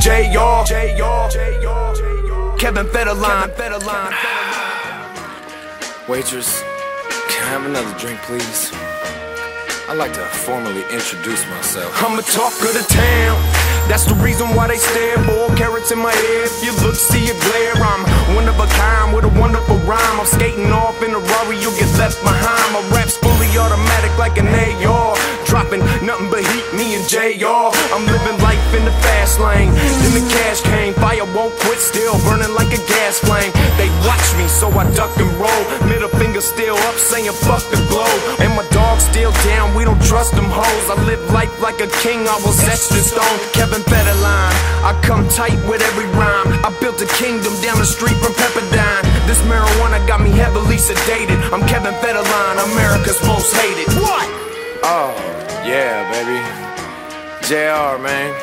J.R. Kevin Federline. Waitress, can I have another drink, please? I'd like to formally introduce myself. I'm a talk of the town. That's the reason why they stare. Four carats in my head. If you look, see a glare. I'm one of a kind with a wonderful rhyme. I'm skating off in a Rari, you'll get left behind. My rap's fully automatic like an AR. Dropping nothing but heat, me and JR. I'm living life in the fast lane. Then the cash came. Fire won't quit, still burning like a gas flame. They watch me, so I duck and roll. Middle finger still up, saying fuck the globe. And my dog still down, we don't trust them hoes. I live life like a king, I was etched in stone. Kevin Federline, I come tight with every rhyme. I built a kingdom down the street from Pepperdine. This marijuana got me heavily sedated. I'm Kevin Federline, America's most hated. What? Oh, yeah, baby. JR, man.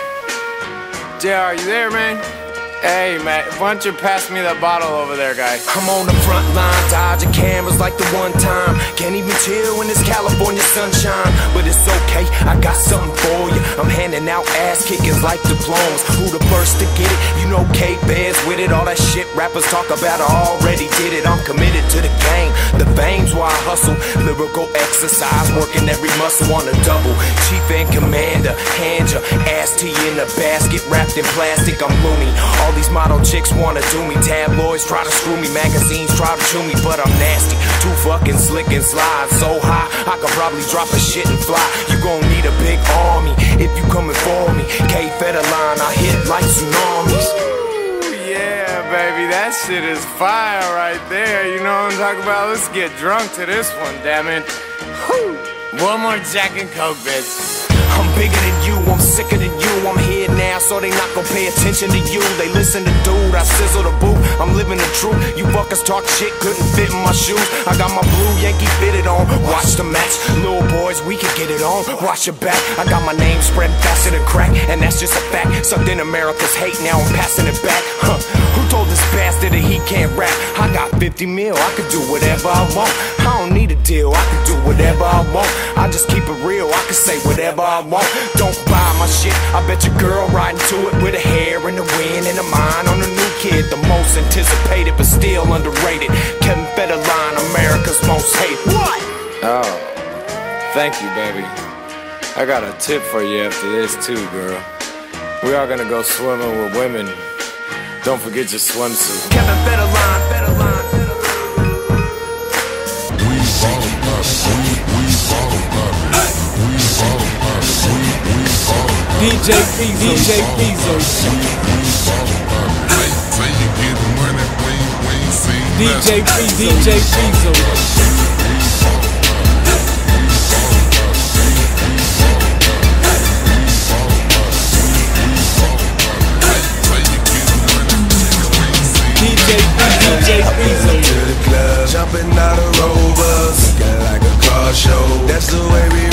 JR, you there, man? Hey, man, why don't you pass me that bottle over there, guy? I'm on the front line, dodging cameras like the one time. Can't even chill when it's California sunshine. But it's okay, I got something for you. I'm handing out ass kickings like diplomas. Who the first to get it? You know K Bears with it. All that shit rappers talk about, I already did it. I'm committed to the game. The veins why I hustle. Lyrical exercise, working every muscle on a double. Chief and commander, hand your ass to you in a basket wrapped in plastic. I'm loony. All these model chicks wanna do me. Tabloids try to screw me. Magazines try to chew me, but I'm nasty. Too fucking slick and slide so high. I could probably drop a shit and fly. You gon' need a big army if you coming for me. K Federline, I hit like tsunamis. Yeah, baby, that shit is fire right there. You know what I'm talking about? Let's get drunk to this one, damn it. Whew. One more Jack and Coke, bitch. I'm bigger than you, I'm sicker than you. I'm here so they not gon' pay attention to you. They listen to dude, I sizzle the boot. I'm living the truth. You fuckers talk shit, couldn't fit in my shoes. I got my blue Yankee fitted on. Watch the match, little boys, we can get it on. Watch your back. I got my name spread faster than crack, and that's just a fact. Sucked in America's hate, now I'm passing it back. Huh? Who told this bastard that he can't rap? I got 50 mil, I could do whatever I want. I don't need a deal, I can do whatever I want. I just keep it real, I can say whatever I want. Don't buy my shit. I bet your girl riding to it with her hair in the wind and a mind on a new kid. The most anticipated but still underrated. Kevin Federline, America's most hated. What? Oh, thank you, baby. I got a tip for you after this, too, girl. We are gonna go swimming with women. Don't forget your swimsuit. Kevin Federline, Federline, DJ Fizo, DJ Fizo, DJ Fizo, DJ Fizo. DJ Fizo, DJ Fizo. to the club, jumping out of rovers, looking like a car show. That's the way we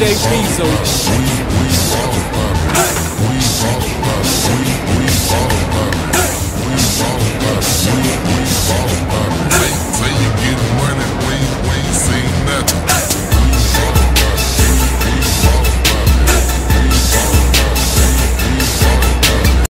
JP, so